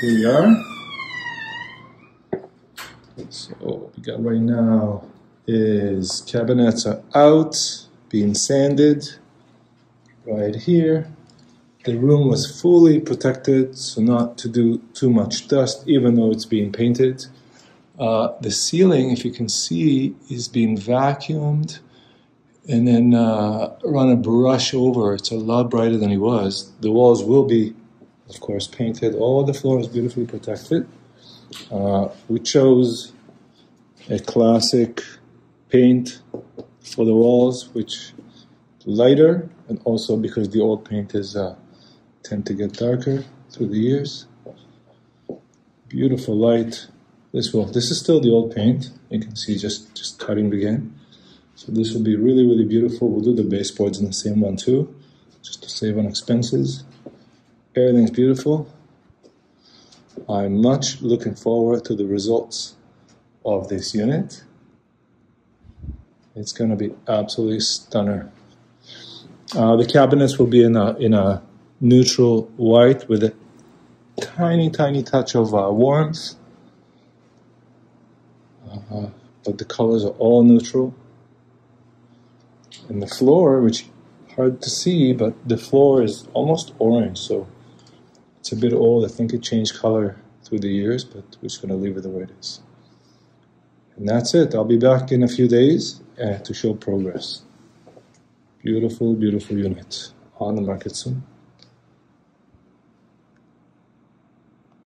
here we are. So what we got right now is cabinets are out, being sanded right here. The room was fully protected, so not to do too much dust, even though it's being painted. Uh, the ceiling, if you can see, is being vacuumed and then uh, run a brush over. It's a lot brighter than it was. The walls will be, of course, painted. All the floor is beautifully protected. Uh, we chose a classic paint for the walls, which lighter, and also because the old paint is uh, tend to get darker through the years. Beautiful light. This will. This is still the old paint. You can see just just cutting again. So this will be really really beautiful. We'll do the baseboards in the same one too, just to save on expenses. Everything's beautiful. I'm much looking forward to the results of this unit. It's going to be absolutely stunner. Uh, the cabinets will be in a in a neutral white with a tiny tiny touch of uh, warmth. Uh, but the colors are all neutral. And the floor, which hard to see, but the floor is almost orange, so it's a bit old. I think it changed color through the years, but we're just going to leave it the way it is. And that's it. I'll be back in a few days uh, to show progress. Beautiful, beautiful unit on the market soon.